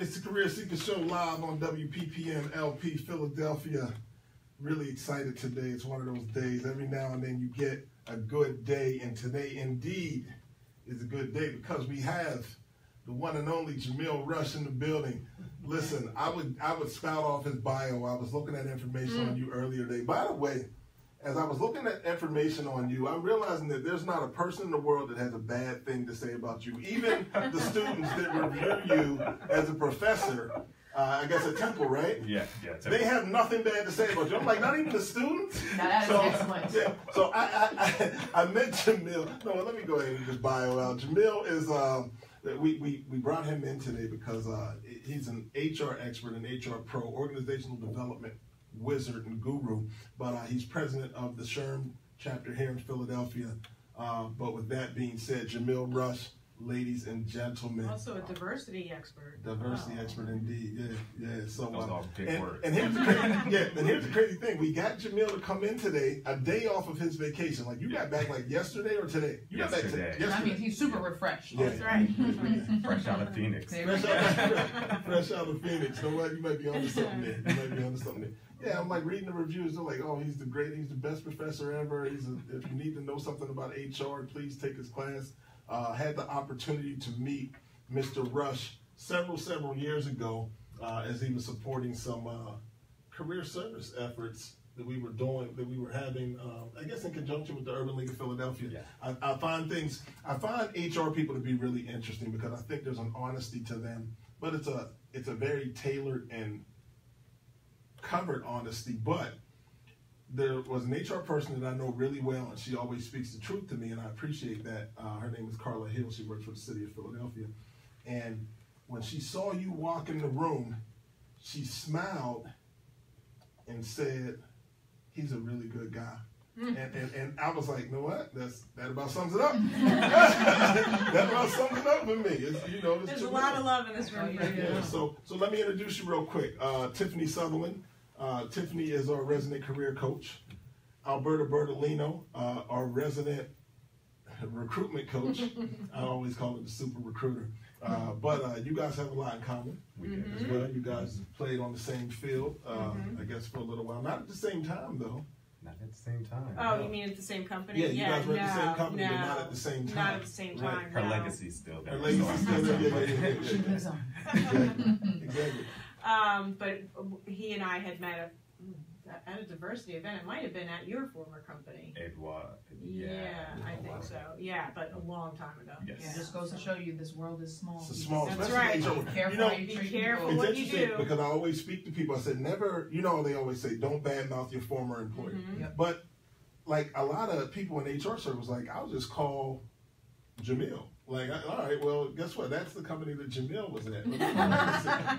It's the Career Seeker Show live on WPPM LP Philadelphia. Really excited today. It's one of those days. Every now and then you get a good day, and today indeed is a good day because we have the one and only Jameel Rush in the building. Listen, I would I would spout off his bio. I was looking at information on mm. you earlier today. By the way, as I was looking at information on you, I'm realizing that there's not a person in the world that has a bad thing to say about you. Even the students that review you as a professor, uh, I guess at Temple, right? Yeah, yeah. They have nothing bad to say about you. I'm like, not even the students. Now that is So, excellent. yeah, so I, I, I, I met Jameel. No, let me go ahead and just bio out. Jameel is, um, we, we, we brought him in today because uh, he's an HR expert, an HR pro, organizational development wizard and guru, but uh, he's president of the SHRM chapter here in Philadelphia. Uh, but with that being said, Jameel Rush, ladies and gentlemen. Also a diversity expert. Diversity Oh. expert indeed. Yeah, yeah. So Those uh, are big and, and here's the crazy, yeah, and here's the crazy thing. We got Jameel to come in today, a day off of his vacation. Like you got back like yesterday or today? You got back Yesterday. to, That means he's super refreshed. Yeah. That's right. Fresh out of Phoenix. Fresh go. out, fresh out of Phoenix. No, what? You might be onto something there. You might be onto something there. Yeah, I'm like reading the reviews. They're like, oh, he's the great, he's the best professor ever. He's a, if you need to know something about HR, please take his class. Uh, had the opportunity to meet Mr. Rush several, several years ago uh, as he was supporting some uh, career service efforts that we were doing, that we were having, uh, I guess in conjunction with the Urban League of Philadelphia. Yeah. I, I find things, I find HR people to be really interesting because I think there's an honesty to them, but it's a, it's a very tailored and covered honesty. But there was an HR person that I know really well, and she always speaks the truth to me, and I appreciate that. Uh, her name is Carla Hill. She works for the city of Philadelphia, and when she saw you walk in the room, she smiled and said, "He's a really good guy." And, and, and I was like, you know what? That's that about sums it up. that about sums it up for me. It's, you know, it's There's a true. lot of love in this room for. Yeah, so so let me introduce you real quick. Uh, Tiffany Southerland. Uh, Tiffany is our resident career coach. Alberta Bertolino, uh, our resident recruitment coach. I always call it the super recruiter. Uh, but uh, you guys have a lot in common We did. as well. You guys played on the same field, uh, I guess, for a little while. Not at the same time, though. Not at the same time. Oh, you mean at the same company? Yeah, you guys were at the same no, company, but not at the same time. Not at the same Right. time. Her no. legacy's still there. Her legacy's still there. Yeah, yeah, yeah, yeah, She yeah. lives on. Exactly. Exactly. Um, but he and I had met at, at a diversity event. It might have been at your former company. It was. Yeah, Yeah. I think so. Yeah, but a long time ago. Yes. Yeah, just goes to show you this world is small. It's a small, That's especially right. Be careful You know, how you Be careful what you do. because I always speak to people. I said, never, you know, they always say, don't badmouth your former employer. Mhm. Yep. But like a lot of people in HR circles, like I'll just call Jameel. Like, all right, well, guess what? That's the company that Jameel was at.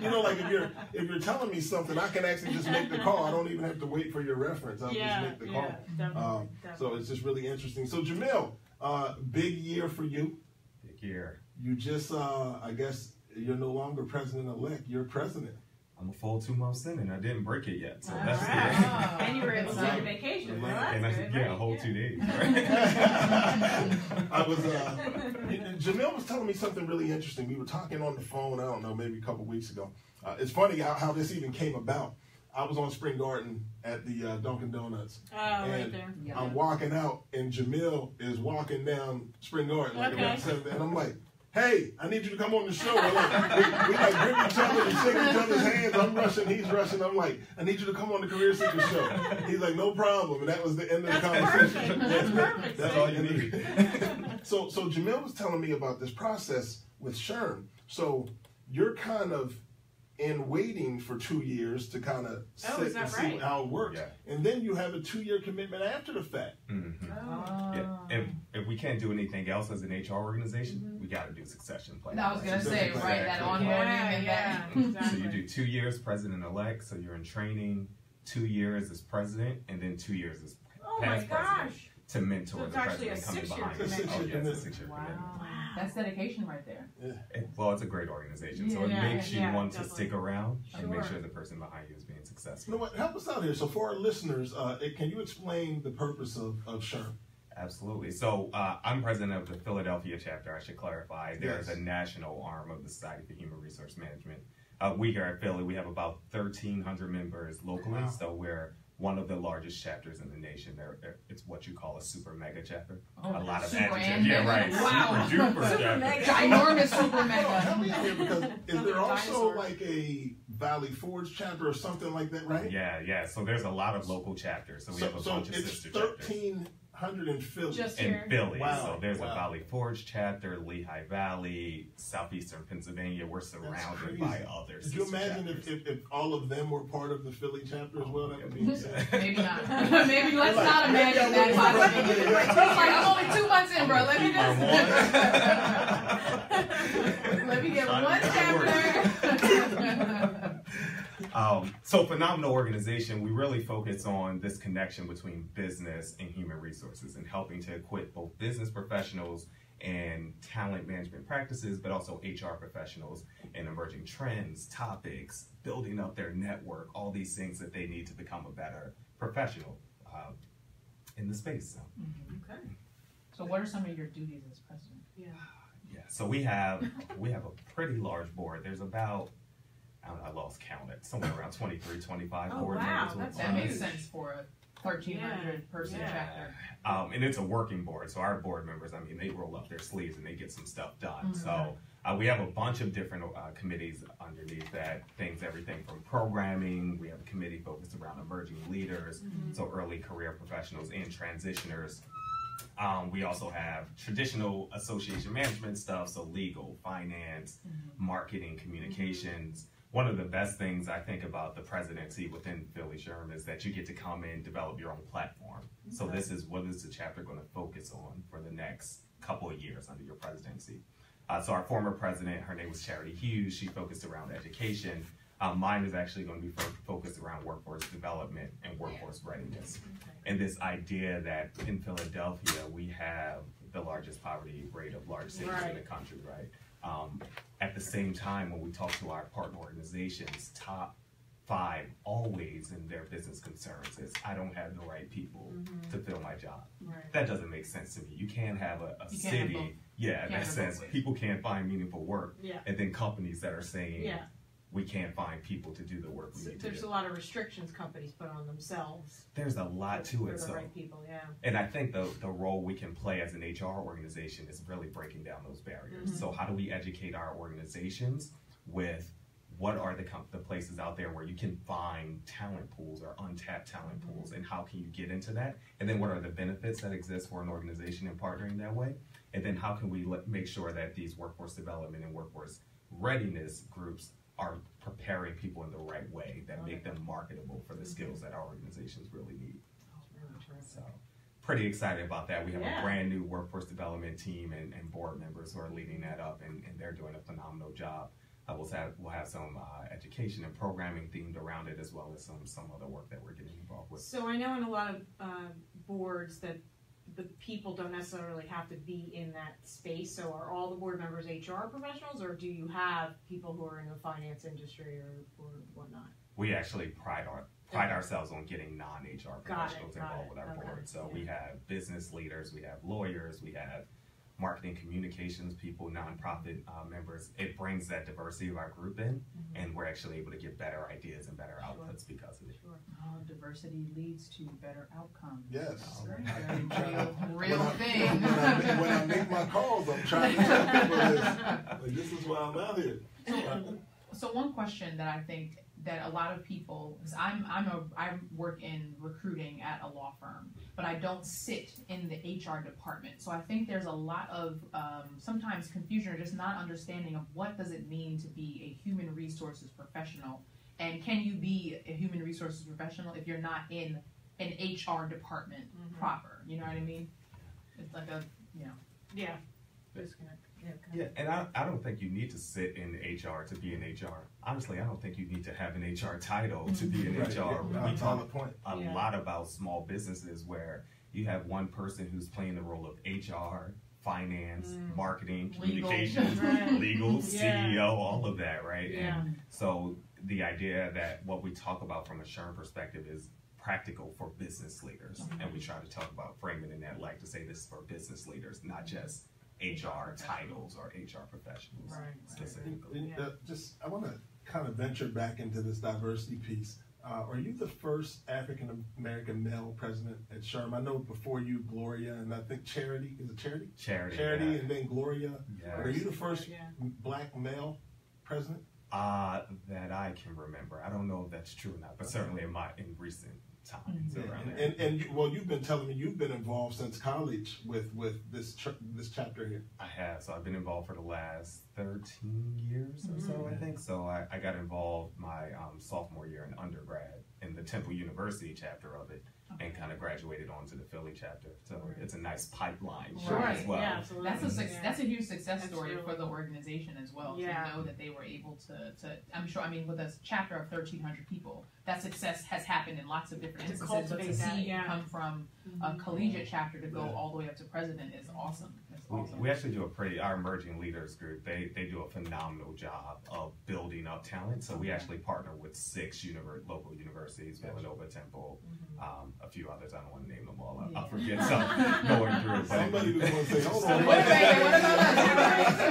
you know, like if you're if you're telling me something, I can actually just make the call. I don't even have to wait for your reference. I'll yeah, just make the yeah, call. definitely, Um, definitely. So it's just really interesting. So Jameel, uh, big year for you. Big year. You just, uh, I guess, you're no longer president elect. You're president. I'm a full two months in and I didn't break it yet. So All that's right. good. and you were able to take a vacation. Well, that's and I, good, yeah, right? a whole two days. I was, uh, Jameel was telling me something really interesting. We were talking on the phone, I don't know, maybe a couple weeks ago. Uh, it's funny how, how this even came about. I was on Spring Garden at the uh, Dunkin' Donuts. Oh, right And there. Yeah. I'm walking out, and Jameel is walking down Spring Garden, like Okay. around seven, and I'm like, "Hey, I need you to come on the show." We're like, we, we like grip each other and shake each other's hands. I'm rushing, he's rushing. I'm like, "I need you to come on the Career Seeker show." He's like, "No problem," and that was the end of the conversation. perfect. That's perfect. That's all you need. so, so Jameel was telling me about this process with SHRM. So you're kind of in waiting for two years to kind of Oh, sit is that and see how it works, Yeah. and then you have a two-year commitment after the fact. hmm Oh. Yeah. If, if we can't do anything else as an HR organization, we got to do succession plan. I was gonna say, Exactly. right, that Exactly. onboarding Yeah, and yeah. that. So you do two years president elect, so you're in training, two years as president, and then two years as Oh my past president gosh. to mentor So it's the actually a president coming six-year behind. commitment. Oh, yeah, it's a Six-year six-year Wow. commitment. That's dedication right there. It- well, it's a great organization, so it Yeah, makes you yeah, want to stick around and make Sure. sure the person behind you is being successful. You successful. know what? Help us out here. So for our listeners, uh, can you explain the purpose of, of SHRM? Absolutely. So uh, I'm president of the Philadelphia chapter. I should clarify. There is Yes. a national arm of the Society for Human Resource Management. Uh, we here at Philly, we have about 1,300 members locally, Wow. so we're one of the largest chapters in the nation. There, there- it's what you call a super mega chapter. Oh, a lot of super adjectives. and Yeah, mega? right. Wow. Super duper Super chapter. mega. Ginormous super Help me mega. out here because is there also like a Valley Forge chapter or something like that, right? Yeah, yeah. So there's a lot of local chapters. So we have a bunch of it's sister chapters. Thirteen hundred in Philly. Just in here. Philly. Wow, So there's wow. a Valley Forge chapter, Lehigh Valley, southeastern Pennsylvania. We're surrounded by others. Could you imagine if, if, if all of them were part of the Philly chapter as oh well? That would be insane. Maybe not. Maybe let's not imagine that possibility. I'm only two months in, bro. Let me just let me get one chapter. Um, so phenomenal organization. We really focus on this connection between business and human resources and helping to equip both business professionals and talent management practices, but also HR professionals and emerging trends, topics, building up their network, all these things that they need to become a better professional uh, in the space. So, Okay. So, what are some of your duties as president? Yeah. yeah. So we have we have a pretty large board. There's about I, I lost count. It's somewhere around 23, 25 Oh, board wow, members. that's with That us. makes sense for a 1,300 person Yeah. chapter. Um, and it's a working board, so our board members, I mean, they roll up their sleeves and they get some stuff done. Mhm. So uh, we have a bunch of different uh, committees underneath that. Things, everything from programming. We have a committee focused around emerging leaders, so early career professionals and transitioners. Um, we also have traditional association management stuff, so legal, finance, marketing, communications. One of the best things I think about the presidency within Philly SHRM is that you get to come in, develop your own platform. So this is what is the chapter going to focus on for the next couple of years under your presidency. Uh, so our former president, her name was Charity Hughes. She focused around education. Um, mine is actually going to be fo- focused around workforce development and workforce readiness. And this idea that in Philadelphia we have the largest poverty rate of large cities in the country, right? Um, at the same time, when we talk to our partner organizations, top five always in their business concerns is I don't have the right people to fill my job. Right. That doesn't make sense to me. You can't have a, a You can't have city, yeah, Can't that says people can't find meaningful work, Yeah. and then companies that are saying Yeah. We can't find people to do the work we So need to there's do. a lot of restrictions companies put on themselves There's a lot to for it. the So right people. Yeah. And I think the, the role we can play as an HR organization is really breaking down those barriers. Mhm. So how do we educate our organizations with what are the, com- the places out there where you can find talent pools or untapped talent Mm-hmm. pools and how can you get into that? And then what are the benefits that exist for an organization in partnering that way? And then how can we let, make sure that these workforce development and workforce readiness groups are preparing people in the right way that make them marketable for the skills that our organizations really need? So, pretty excited about that. We have Yeah. a brand new workforce development team and, and board members who are leading that up, and, and they're doing a phenomenal job. Uh, we'll have we'll have some uh, education and programming themed around it, as well as some some other work that we're getting involved with. So I know in a lot of uh, boards that the people don't necessarily have to be in that space. So are all the board members HR professionals, or do you have people who are in the finance industry or, or whatnot? We actually pride our pride ourselves on getting non HR Got it, professionals involved it, with our okay, board. So yeah. we have business leaders, we have lawyers, we have marketing communications people, nonprofit uh, members. It brings that diversity of our group in, and we're actually able to get better ideas and better Mm-hmm. Sure. outputs because of it. Sure. Oh, diversity leads to better outcomes. Yes. Very I keep trying to- real, real when I- thing. When I, make- when I make my calls, I'm trying to tell people this. Like, this is why I'm out here. So, so one question that I think that a lot of people, because I'm I'm a I work in recruiting at a law firm, but I don't sit in the HR department. So I think there's a lot of um, sometimes confusion or just not understanding of what does it mean to be a human resources professional, and can you be a human resources professional if you're not in an HR department Mhm. proper? You know what I mean? It's like a you know. Yeah. Disconnect. Yeah. okay. Yeah, and I, I don't think you need to sit in HR to be in HR. Honestly, I don't think you need to have an HR title to be in Right, HR. yeah, we talk valid point. a Yeah. lot about small businesses where you have one person who's playing the role of HR, finance, Mm. marketing, Legal. communications, Right. legal, Yeah. CEO, all of that, right? Yeah. And so the idea that what we talk about from a SHRM perspective is practical for business leaders. Mm-hmm. And we try to talk about framing in that light to say this is for business leaders, not just HR titles or HR professionals Right, right, right. And, Yeah. uh, just, I want to kind of venture back into this diversity piece, uh, are you the first African American male president at SHRM? I know before you, Gloria, and I think Charity is it Charity? Charity. Charity, yeah. and then Gloria. Yeah. Are you the first Yeah. black male president? Uh, that I can remember. I don't know if that's true or not, but certainly in my in recent times Yeah, around and, there. and, and you, well, you've been telling me you've been involved since college with with this ch- this chapter here. I have. So I've been involved for the last 13 years or so, I Mhm. think. So I, I got involved my um, sophomore year in undergrad in the Temple University chapter of it and kind of graduated onto the Philly chapter. So Right. it's a nice pipeline Right. as well. Yeah, absolutely. That's a suc Yeah. that's a huge success That's story really for the organization as well. Yeah. To know that they were able to, to I'm sure I mean with a chapter of 1,300 people, that success has happened in lots of different To instances. But to cultivate that, see yeah. come from a Mhm. collegiate chapter to go Yeah. all the way up to president is awesome. It's We, we actually do a pretty our emerging leaders group. They they do a phenomenal job of building up talent. So we actually partner with six univer- local universities: Villanova, Temple, um, a few others. I don't want to name them all. I'll, I'll forget some going through. But Somebody was going to say, "Hold on, Wait, what about us?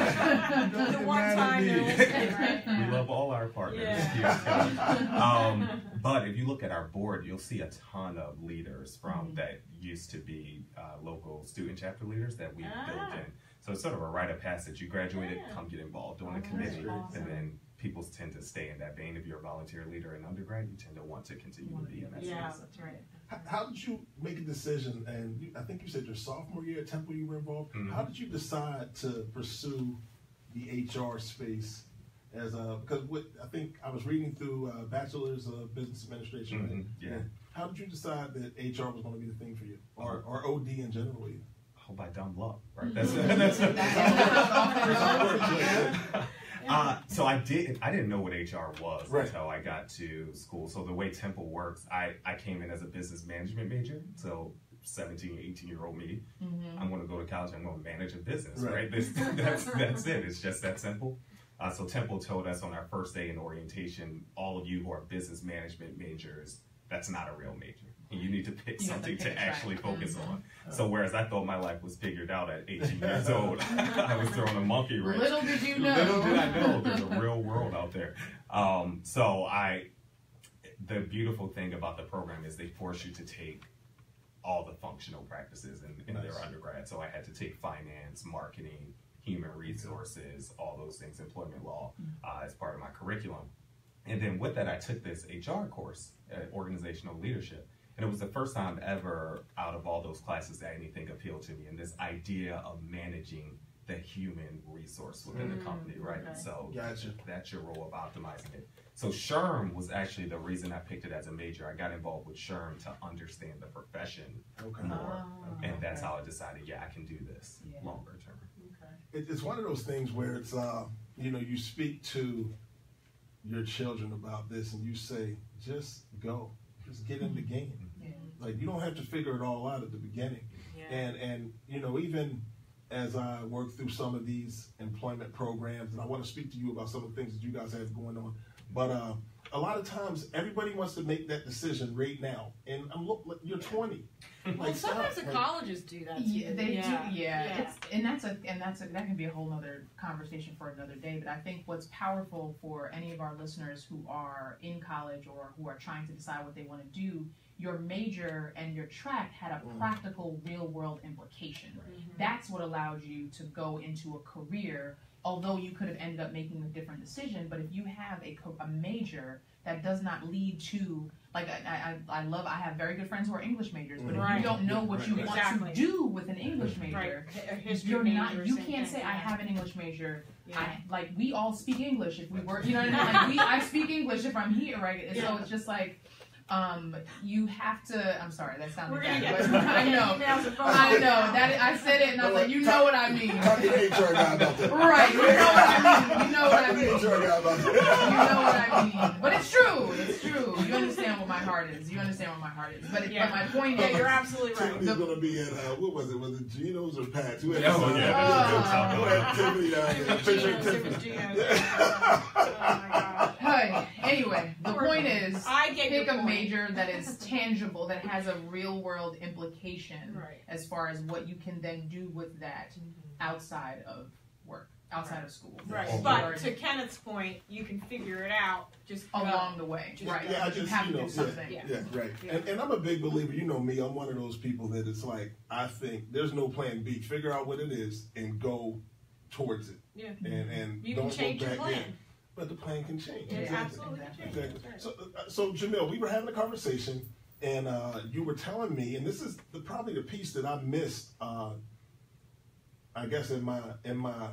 The one time me. they're listening, right? We all our partners. Yeah. Here. um, but if you look at our board, you'll see a ton of leaders from Mhm. that used to be uh, local student chapter leaders that we Ah. built in. So it's sort of a rite of passage. You graduated, Yeah. come get involved on Oh, a committee, awesome. and then people tend to stay in that vein. If you're a volunteer leader in undergrad, you tend to want to continue to be in that Yeah, space. that's right. How, how did you make a decision? And you, I think you said your sophomore year at Temple you were involved. Mhm. How did you decide to pursue the HR space as a? Because what I think I was reading through uh, bachelor's of business administration. right? Mhm, yeah. How did you decide that HR was going to be the thing for you, or or OD in general? even? Oh, by dumb luck, right? Mhm. That's, That's- Uh, so I did. I didn't know what HR was Right. until I got to school. So the way Temple works, I I came in as a business management major. So 17, 18 year old me, Mhm. I'm going to go to college. I'm going to manage a business, Right. right? This, that's that's it. It's just that simple. Uh, so Temple told us on our first day in orientation, all of you who are business management majors, that's not a real major. And you need to pick You have to something pick to a track. actually focus Mhm. on. So whereas I thought my life was figured out at 18 years old, I was throwing a monkey wrench. Little did you know. Little did I know there's a real world out there. Um, so I, the beautiful thing about the program is they force you to take all the functional practices in, in their undergrad. So I had to take finance, marketing, human resources, all those things, employment law, uh, as part of my curriculum. And then with that, I took this HR course, uh, organizational leadership. And it was the first time ever out of all those classes that anything appealed to me. And this idea of managing the human resource within the Mm, company, right? okay. So Gotcha. that's your role of optimizing it. So SHRM was actually the reason I picked it as a major. I got involved with SHRM to understand the profession Okay. more. Oh, and that's how I decided, yeah, I can do this Yeah. longer term. It's one of those things where it's uh, you know, you speak to your children about this, and you say, just go, just get in the game. Yeah. Like you don't have to figure it all out at the beginning. Yeah. And and you know, even as I work through some of these employment programs, and I want to speak to you about some of the things that you guys have going on. But uh, a lot of times, everybody wants to make that decision right now, and I'm look, you're 20. Well, sometimes stop. the Like, colleges do that too. Yeah, they yeah. do. Yeah, it's and that's a and that's a that can be a whole other conversation for another day. But I think what's powerful for any of our listeners who are in college or who are trying to decide what they want to do, your major and your track had a Mm. practical, real world implication. Mhm. That's what allowed you to go into a career. Although you could have ended up making a different decision, but if you have a, co- a major that does not lead to like I, I, I love I have very good friends who are English majors, but if you don't know what you right. want Exactly. to do with an English major, Right. You're not. You can't say I have an English major. Yeah. I like we all speak English if we were. You know what I mean? Like we, I speak English if I'm here, right? And So Yeah. it's just like, um, you have to. I'm sorry, that sounded We're bad, but I know. emails and phone I know that I said it, and I was like, you know what I mean, Talk to the HR guy about that. right? You know what I mean. You know what I Talk to mean. the HR guy about You know what I mean. But it's true. It's true. You understand what my heart is. You understand what my heart is. But, it, Yeah. but my point Yeah, is, you're absolutely right. Tiffany's gonna be at uh, what was it? Was it Geno's or Pat's? Who had Oh, the- yeah. Who had Tiffany down there? Picture of Geno's, it was Tiffany. Geno's. Oh my gosh. hey, anyway, the point is, I get pick a point. major that is tangible, that has a real world implication Right. as far as what you can then do with that mm-hmm. outside of work. outside of school. Right, Or- but to Kenneth's point, you can figure it out, just along the way, Just- right? Yeah, I you just, have you to know, do something. Yeah. Yeah, right. Yeah. And, and I'm a big believer. You know me. I'm one of those people that it's like I think there's no plan B. Figure out what it is and go towards it. Yeah. And and You don't can change go your back plan. in. But the plan can change. It Exactly. absolutely. Exactly. So, uh, so Jameel, we were having a conversation, and uh, you were telling me, and this is the, probably the piece that I missed. Uh, I guess in my in my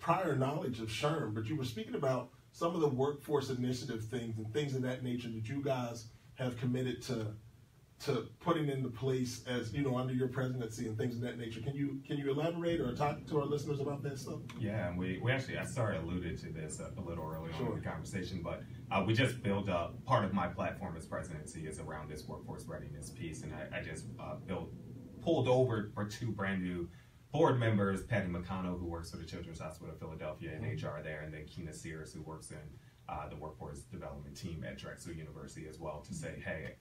prior knowledge of SHRM, but you were speaking about some of the workforce initiative things and things of that nature that you guys have committed to to putting into place as you know under your presidency and things of that nature. Can you can you elaborate or talk to our listeners about that stuff? Yeah, and we, we actually, I sorry alluded to this a, little earlier Sure. in the conversation, but uh, we just built up, part of my platform as presidency is around this workforce readiness piece, and I, I just uh, built, pulled over for two brand new board members, Patty McConnell, who works for the Children's Hospital of Philadelphia in HR there, and then Keena Sears, who works in uh, the workforce development team at Drexel University as well, to say, hey,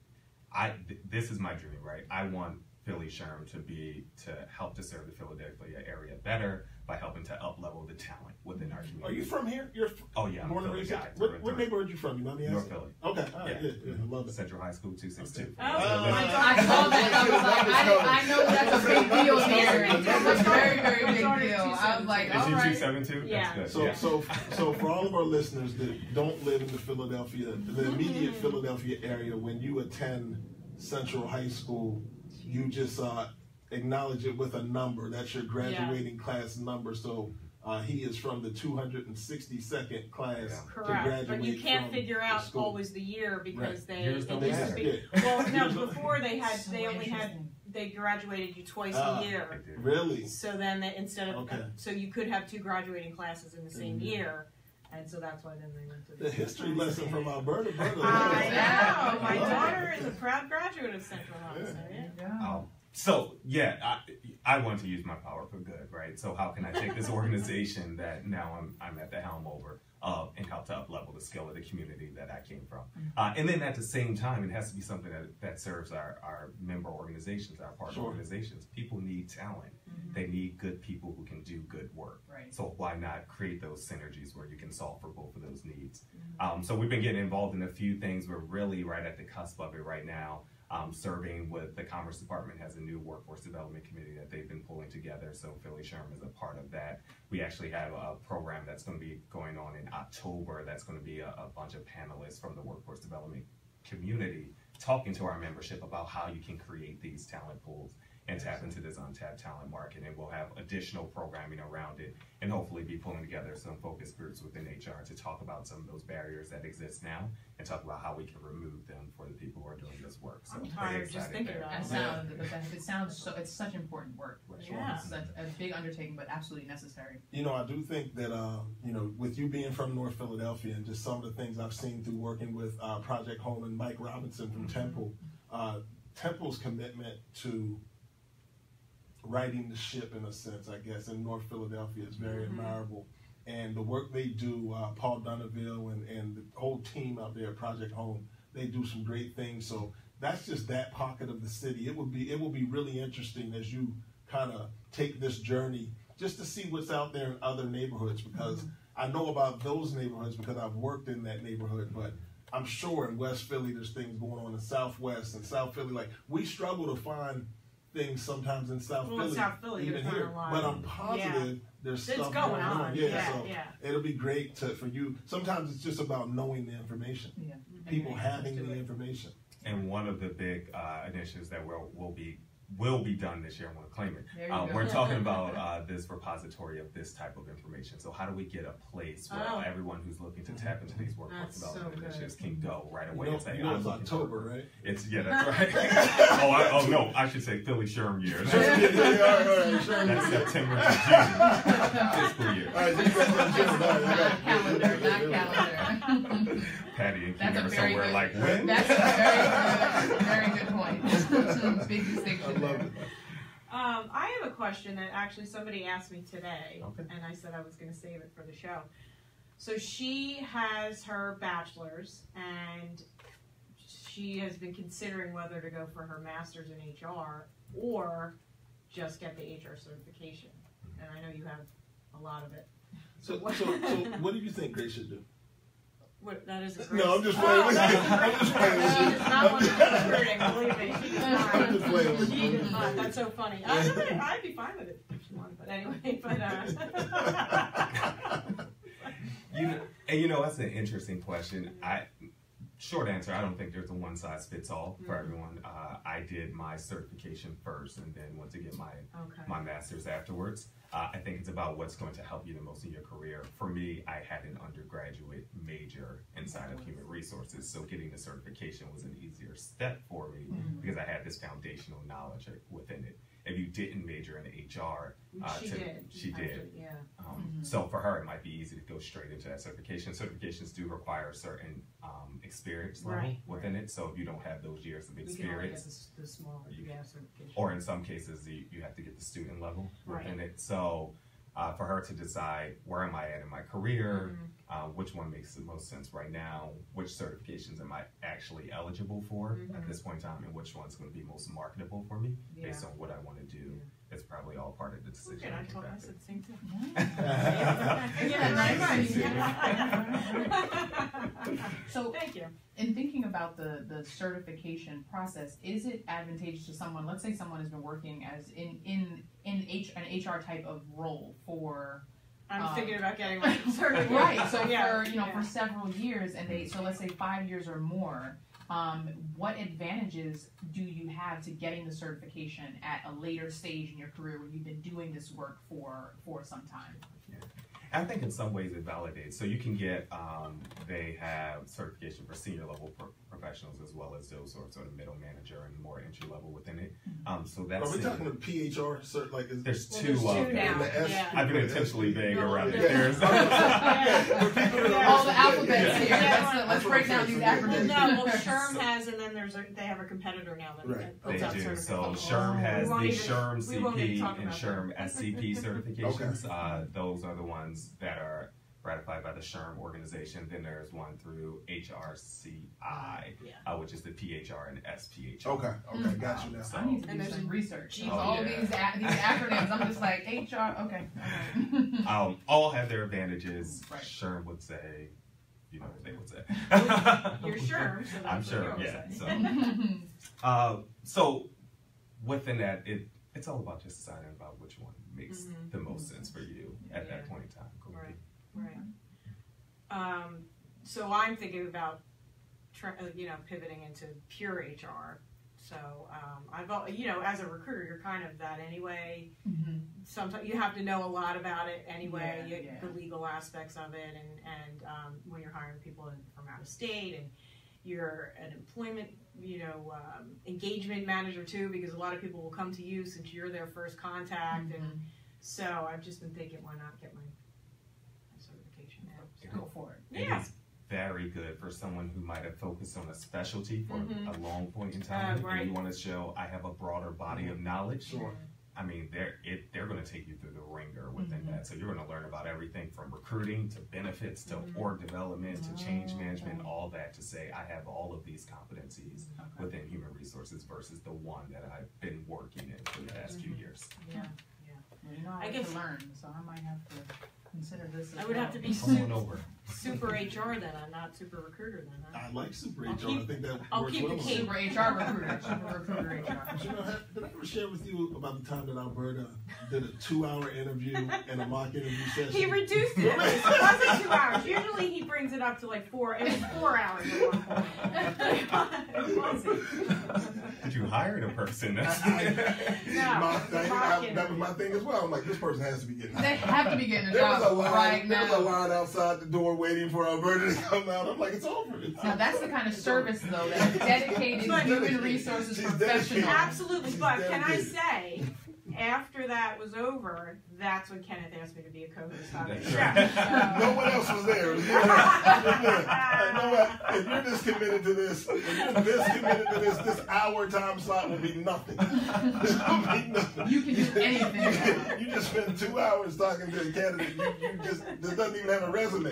I th- this is my dream, right? I want Philly SHRM to be to help to serve the Philadelphia area better by helping to up level the talent within our community. Are you from here? You're f- Oh yeah, I'm a born and raised. guy. here? through What, and what through. neighborhood you from? You mind me asking? North? Philly. Okay, all right, Yeah. good, good. I love it. Central High School two six two. Oh, I saw that. I was like, I, I know that's a big deal here. That's a very, very big deal. I was like, Is all she two right. seven two? Yeah. That's So, good. yeah. so, so for all of our listeners that don't live in the Philadelphia, the immediate Philadelphia area, when you attend Central High School, you just uh, acknowledge it with a number. That's your graduating class number. So uh, he is from the 262nd class Yeah. to Correct, graduate but you can't from figure out school. always the year because they, Years it don't used to be, well, no, before they had, So they only had, they graduated you twice Ah. a year. Really? So then they, instead of, Okay. so you could have two graduating classes in the same Mhm. year, and so that's why then they went to. The history lesson from Alberta, brother. I know, my daughter is a proud graduate of Central High, so yeah. Yeah. So yeah, I, I want to use my power for good, right? So how can I take this organization that now I'm I'm at the helm over uh, and help to up level the skill of the community that I came from? Uh, and then at the same time, it has to be something that, that serves our, our member organizations, our partner Sure. organizations. People need talent. They need good people who can do good work. Right. So why not create those synergies where you can solve for both of those needs? Um, so we've been getting involved in a few things. We're really right at the cusp of it right now. Um, serving with the Commerce Department has a new workforce development committee that they've been pulling together. So Philly SHRM is a part of that. We actually have a program that's going to be going on in October. That's going to be a, a bunch of panelists from the workforce development community talking to our membership about how you can create these talent pools and tap into this untapped talent market. And we'll have additional programming around it and hopefully be pulling together some focus groups within HR to talk about some of those barriers that exist now and talk about how we can remove them for the people who are doing this work. So I'm very tired just thinking about That it. sounds, it sounds so, it's such important work. Yeah. It's such a big undertaking, but absolutely necessary. You know, I do think that, uh, you know, with you being from North Philadelphia and just some of the things I've seen through working with uh, Project Home and Mike Robinson from Temple, uh, Temple's commitment to righting the ship, in a sense, I guess, in North Philadelphia is very Mhm. admirable. And the work they do, uh, Paul Dunaville and, and the whole team out there at Project Home, they do some great things. So that's just that pocket of the city. It will be it will be really interesting as you kind of take this journey just to see what's out there in other neighborhoods because I know about those neighborhoods because I've worked in that neighborhood, but I'm sure in West Philly there's things going on in Southwest and South Philly. Like we struggle to find things sometimes in South Well, in Philly, South Philly, even here. a. But I'm positive there's It's stuff going on, Yeah, yeah, so yeah. it'll be great to for you. Sometimes it's just about knowing the information, Yeah. people having the it. information. And one of the big uh, initiatives that we'll, we'll be will be done this year, I want to claim it. Uh, we're talking about uh, this repository of this type of information. So how do we get a place where Oh. everyone who's looking to tap into these workforce That's so development good. initiatives can go right You away know, and say, you know I'm it's looking for- October, right? It's yeah, that's right. oh, I, oh no, I should say Philly SHRM year. Sure. That's September to June fiscal year. All right, so you got that June, all right, I Not calendar, not calendar. Patty and That's Keenan are somewhere good- like when? That's a very good, very good point. Big I love it. Um, I have a question that actually somebody asked me today, Okay. and I said I was going to save it for the show. So she has her bachelor's, and she has been considering whether to go for her master's in HR or just get the HR certification. And I know you have a lot of it. So, so, so, what do you think they should do? What, that is a great. No, I'm just playing Oh, with you. that's a I'm just playing with She you. does not want to be recruiting, believe me. She does not. I'm just playing with She you. does not. That's so funny. I would, I'd be fine with it if she wanted, but anyway, but, uh. You know, and you know that's an interesting question. I short answer, I don't think there's a one size fits all for Mhm. everyone. Uh, I did my certification first, and then went to get my Okay. my master's afterwards. Uh, I think it's about what's going to help you the most in your career. For me, I had an undergraduate major inside of human resources, so getting the certification was an easier step for me Mm-hmm. because I had this foundational knowledge within it. If you didn't major in HR, uh, She to- did. she did. Actually, Yeah. um, So for her, it might be easy to go straight into that certification. Certifications do require a certain um, experience level Right, within it. So if you don't have those years of We can only get experience, the, the smaller, You- yeah, certification. or in some cases, you, you have to get the student level Right. within it. So uh, for her to decide where am I at in my career, Mhm. uh, which one makes the most sense right now, which certifications am I actually eligible for Mhm. at this point in time, and which one's going to be most marketable for me Yeah. based on what I want to do. It's probably all part of the decision. Okay, I making told, I said the same thing. So Thank you. in thinking about the the certification process, is it advantageous to someone? Let's say someone has been working as in in in H, an HR type of role for I'm Um, thinking about getting my certification. right. So Yeah, for you know yeah. for several years, and they so let's say five years or more. Um, what advantages do you have to getting the certification at a later stage in your career when you've been doing this work for for some time? Yeah. I think in some ways it validates. So you can get, um, they have certification for senior level professionals as well as those who are sort of middle manager and more entry level within it. Um, so Are we talking about PHR? Cert, like, is There's Well, two there's of two them. now. The Yeah. I've been intentionally vague No, around it. yeah. There's Yeah. All the alphabets Yeah. here. Yeah. Let's, let's break down I'm these acronyms. no, well, SHRM has, and then there's a, they have a competitor now that, Right. that They puts out do. So certifications. SHRM has We the won't even- SHRM we won't even CP talk and about SHRM that. SCP certifications. Uh, those are the ones that are ratified by the SHRM organization. Then there's one through HRCI, Yeah. uh, which is the PHR and SPHR. Okay, okay, got you now. So- I need to And do there's some research. G- of all Oh, yeah. these a- these acronyms, I'm just like HR. Okay. okay. um, all have their advantages. Right. SHRM would say, you know what they would say. You're SHRM, so I'm sure, yeah. So, uh, so within that, it it's all about just deciding about which one makes Mhm. the most sense for you at that point in time. Could Right. Right. Um, so I'm thinking about, uh, you know, pivoting into pure HR. So um, I've, you know, as a recruiter, you're kind of that anyway. Mhm. Sometimes you have to know a lot about it anyway, Yeah, you, yeah. the legal aspects of it, and and um, when you're hiring people in, from out of state, and you're an employment, you know, um, engagement manager too, because a lot of people will come to you since you're their first contact, and Mhm. so I've just been thinking, why not get my certification now? So. Go for it. It Yeah. is very good for someone who might have focused on a specialty for Mhm. a long point in time, Uh, right. and you want to show I have a broader body of knowledge. Sure. I mean, they're it, they're going to take you through the wringer within Mhm. that. So you're going to learn about everything from recruiting to benefits to Mhm. org development to change Oh, management, okay. all that to say I have all of these competencies Okay. within human resources versus the one that I've been working in for the past few Mhm. years. Yeah. Well, you know, I, I like guess- to learn, so I might have to consider this. As I would well. have to be Come on super, over. super HR then, I'm not super recruiter then, huh? I like Super I'll HR. keep- I think that I'll works keep well. the with cape. Super HR recruiter. Super recruiter HR. You know, have- did I ever share with you about the time that Alberta did a two-hour interview and a mock interview session? He reduced it, it wasn't two hours, usually he brings it up to like four, it was four hours at one point. It wasn't. Did you hire the person? Uh-huh. That's No, my thing, mock I, that was my thing as well. I'm like, this person has to be getting. They have to be getting a There was a job line. right there was a line outside the door waiting for Alberta to come out. I'm like, it's over. It's Now over. that's the kind of service though that dedicated But- human resources She's professional. dedicated. Absolutely, She's but can I say, after that was over, that's when Kenneth asked me to be a co-host on the show. right. No one else was there. It was you I. It was me. I know what? If you're this committed to this, if you're this committed to this, this hour time slot will be nothing. Will be nothing. You can do anything now. You just spend two hours talking to a candidate. You, you just this doesn't even have a resume.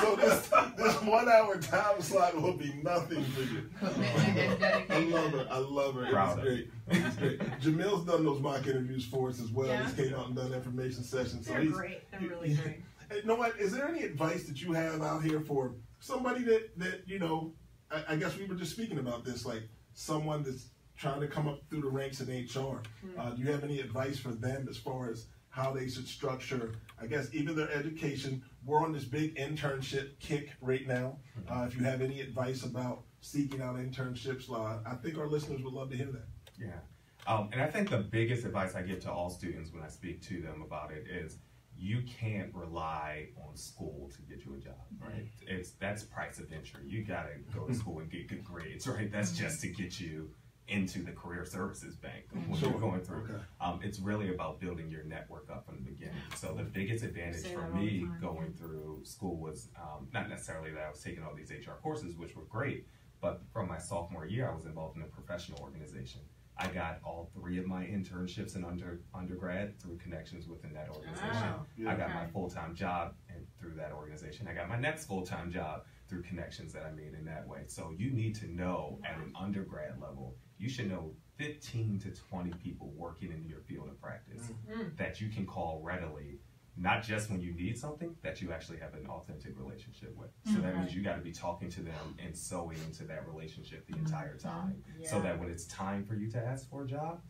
so this this one hour time slot will be nothing for you. I love her. I love her. It Proud was of great. It was great. Jameel's done those mock interviews for us as as well. Yeah. He's came out and done information sessions. So They're he's, great. They're really he- great. Hey, You know what? Is there any advice that you have out here for somebody that that you know? I, I guess we were just speaking about this, like someone that's trying to come up through the ranks in HR. Hmm. Uh, do you have any advice for them as far as how they should structure? I guess even their education. We're on this big internship kick right now. Uh, if you have any advice about seeking out internships, uh, I think our listeners would love to hear that. Yeah. Um, and I think the biggest advice I give to all students when I speak to them about it is you can't rely on school to get you a job, right? It's that's price of entry. You gotta go to school and get good grades, right? That's just to get you into the career services bank when Sure. you're going through. Okay. Um, it's really about building your network up from the beginning. So the biggest advantage for that all the me going through school was um, not necessarily that I was taking all these HR courses, which were great, but from my sophomore year, I was involved in a professional organization. I got all three of my internships in under undergrad through connections within that organization. Oh, Yeah. I got my full time job and through that organization. I got my next full time job through connections that I made in that way. So you need to know at an undergrad level, you should know 15 to 20 people working in your field of practice Mm. that you can call readily. Not just when you need something, that you actually have an authentic relationship with. So that means mm-hmm. you got to be talking to them and sowing into that relationship the entire mm-hmm. time so that when it's time for you to ask for a job,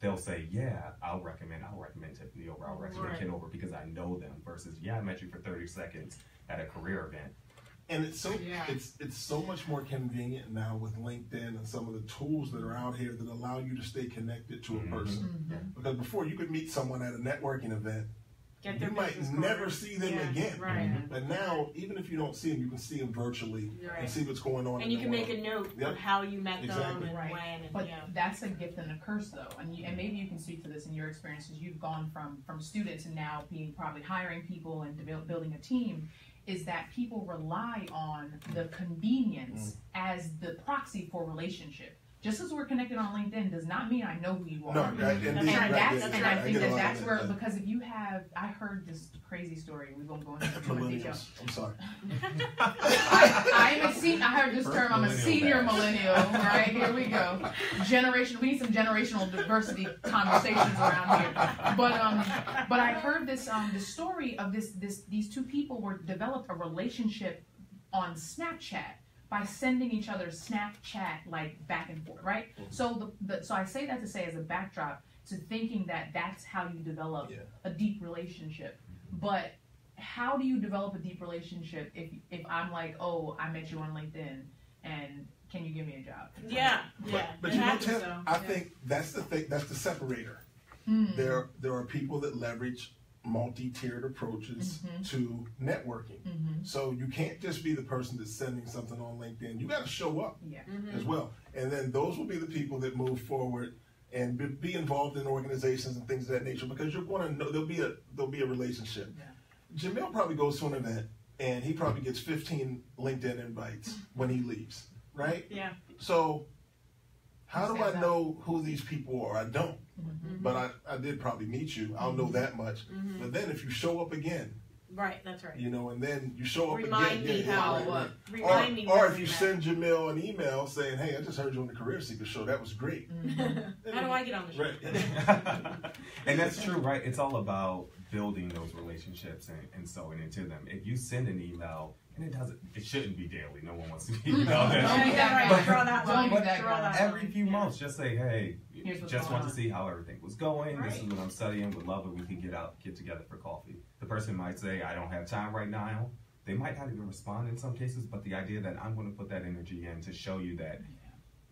they'll say, "Yeah, I'll recommend. I'll recommend Tiffany over. I'll recommend Right. Ken over because I know them." Versus, "Yeah, I met you for thirty seconds at a career event." And it's so Yeah. it's it's so much more convenient now with LinkedIn and some of the tools that are out here that allow you to stay connected to a Mhm. person. Mm-hmm. Because before you could meet someone at a networking event, Get their you might never card. see them Yeah, again. Right. Mm-hmm. But now, even if you don't see them, you can see them virtually and see what's going on. And you can the make world. a note Yep. of how you met them and Right. when and But yeah. that's a gift and a curse, though, and you, and maybe you can speak to this in your experiences. You've gone from from students and now being probably hiring people and develop, building a team. Is that people rely on the convenience mm. as the proxy for relationship. Just as we're connected on LinkedIn does not mean I know who you are. No, right, That's indeed, and right, right, that's yeah, and I think get a that that's where that. because if you have I heard this crazy story we won't go into too much detail. I'm sorry. I, I'm a se- I heard this First term. I'm a senior batch. millennial. Right here we go. Generation. We need some generational diversity conversations around here. But um, but I heard this um, the story of this this these two people were developed a relationship on Snapchat by sending each other Snapchat like back and forth, right? So the, the so I say that to say as a backdrop to thinking that that's how you develop Yeah. a deep relationship, but how do you develop a deep relationship if if I'm like, oh, I met you on LinkedIn and can you give me a job? Yeah, But, yeah. but it you know, Tim, so, I yeah. think that's the thing. That's the separator. Mm. There, there are people that leverage multi-tiered approaches Mhm. to networking. Mm-hmm. So you can't just be the person that's sending something on LinkedIn. You got to show up Yeah. Mhm. as well, and then those will be the people that move forward and be, be involved in organizations and things of that nature because you're going to know there'll be a there'll be a relationship. Yeah. Jameel probably goes to an event and he probably gets 15 LinkedIn invites when he leaves, right? Yeah. So how do I that. know who these people are? I don't, Mhm. but I, I did probably meet you. I'll know that much. Mhm. But then if you show up again, Right, that's right. you know, and then you show up Remind again, me yeah, yeah, how. right, right. Remind or, me. or if you met. send Jameel an email saying, "Hey, I just heard you on the Career Seeker show. That was great." Mhm. How do I get on the show? Right. and that's true, right? It's all about building those relationships and, and sowing into them. If you send an email, and it doesn't, it shouldn't be daily. No one wants to be emailed. Don't Yeah, that right. guy. Draw that line. be that Draw that Every line. few Yeah. months, just say, hey, just want on. to see how everything was going. This is what I'm studying. Would love if we could get out, get together for coffee. The person might say, I don't have time right now. They might not even respond in some cases, but the idea that I'm going to put that energy in to show you that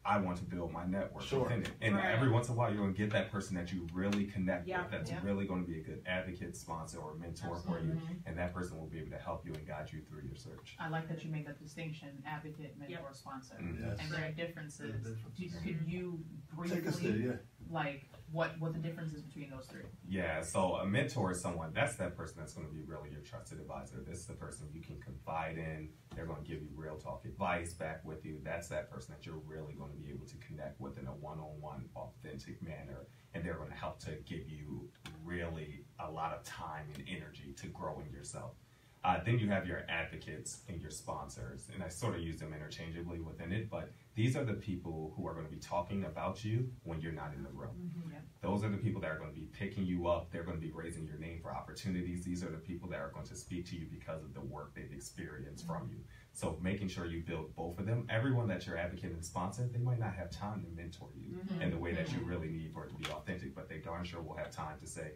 I want to build my network Sure. within it. And Right. every once in a while, you're going to get that person that you really connect Yeah. with, that's Yeah. really going to be a good advocate, sponsor, or mentor for you. And that person will be able to help you and guide you through your search. I like that you make that distinction: advocate, mentor, Yep. sponsor, Mhm. Yes. and there are differences. There differences. Could you Take us there, briefly yeah. like what what the difference is between those three? Yeah, so a mentor is someone that's that person that's going to be really your trusted advisor. This is the person you can confide in. They're going to give you real talk advice back with you. That's that person that you're really going to be able to connect with in a one on one, authentic manner. And they're going to help to give you really a lot of time and energy to grow in yourself. Uh, then you have your advocates and your sponsors, and I sort of use them interchangeably within it. But these are the people who are going to be talking about you when you're not in the room. Mm-hmm, yeah. Those are the people that are going to be picking you up. They're going to be raising your name for opportunities. These are the people that are going to speak to you because of the work they've experienced from mm-hmm. you. So making sure you build both of them. Everyone that you're advocating and sponsor, they might not have time to mentor you mm-hmm. in the way that you really need for it to be authentic, but they darn sure will have time to say,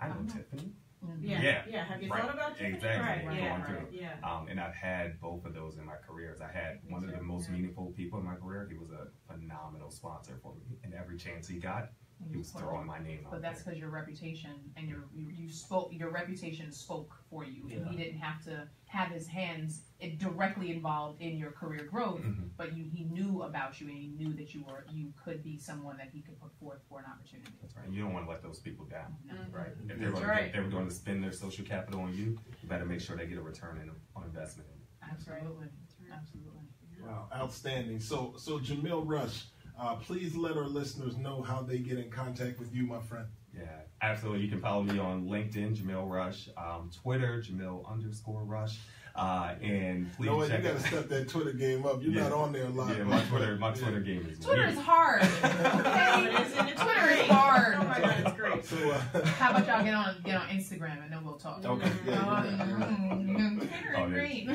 I know Uh-huh. Tiffany. Yeah, Yeah. yeah. Have you Right. thought about Tiffany? Exactly. Right. We're Yeah. going Right. through. Yeah. Um, and I've had both of those in my careers. I had one of the most Yeah. meaningful people in my career. He was a phenomenal sponsor for me. And every chance he got, And he you was put throwing my name out But that's there. because your reputation and your you, you spoke your reputation spoke for you, and he didn't have to have his hands it directly involved in your career growth. Mhm. But you he knew about you, and he knew that you were you could be someone that he could put forth for an opportunity. That's right. And you don't want to let those people down, Mhm. right? If That's they're going to, right. if they're going to spend their social capital on you, you better make sure they get a return in, on investment. Absolutely, absolutely. Wow, outstanding. So, so Jameel Rush, uh, please let our listeners know how they get in contact with you, my friend. Yeah, absolutely. You can follow me on LinkedIn, Jameel Rush, um, Twitter, Jameel underscore Rush, uh, and please You know what? You got to out. step that Twitter game up. You're Yeah. not on there a lot. Yeah, my Twitter, my Twitter game is Twitter weird. is hard. Okay, it is, Twitter is hard. Oh my god, it's great. So, uh, How about y'all get on get on Instagram and then we'll talk. Okay. Yeah, yeah, Mm, Twitter Oh, is yeah. great.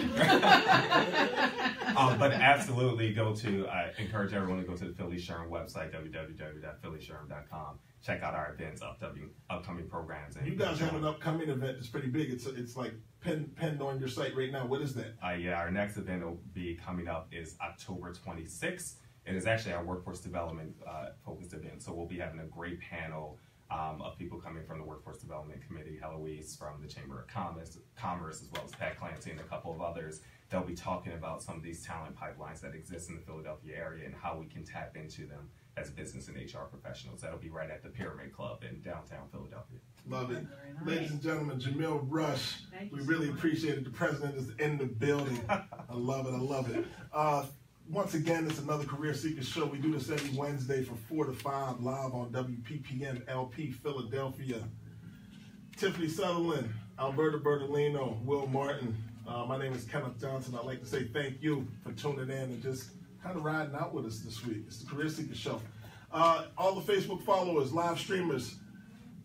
um, but absolutely go to, I encourage everyone to go to the Philly SHRM website, www.phillyshrm.com. Check out our events, upcoming, upcoming programs. And you guys have an upcoming event that's pretty big. It's it's like pinned pinned on your site right now. What is that? Uh, yeah, our next event will be coming up is October 26th. It is actually our workforce development uh, focused event. So we'll be having a great panel um, of people coming from Workforce Development Committee, Heloise from the Chamber of Commerce, Commerce, as well as Pat Clancy and a couple of others. They'll be talking about some of these talent pipelines that exist in the Philadelphia area and how we can tap into them as business and HR professionals. That'll be right at the Pyramid Club in downtown Philadelphia. Love it. Nice. Ladies and gentlemen, Jameel Rush. Thank We you so really much. appreciate it. The president is in the building. I love it. I love it. Uh, once again, it's another Career Seekers show. We do this every Wednesday from 4 to 5 live on WPPM LP Philadelphia. Tiffany Southerland, Alberta Bertolino, Will Martin. Uh, my name is Kenneth Johnson. I'd like to say thank you for tuning in and just kind of riding out with us this week. It's the Career Seeker show. Uh, all the Facebook followers, live streamers,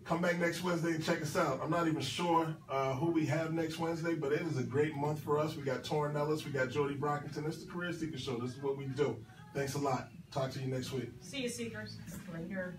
Come back next Wednesday and check us out. I'm not even sure uh, who we have next Wednesday, but it is a great month for us. We got Torin Ellis, we got Jody Brockington. It's the Career Seeker Show. This is what we do. Thanks a lot. Talk to you next week. See you, seekers. Later.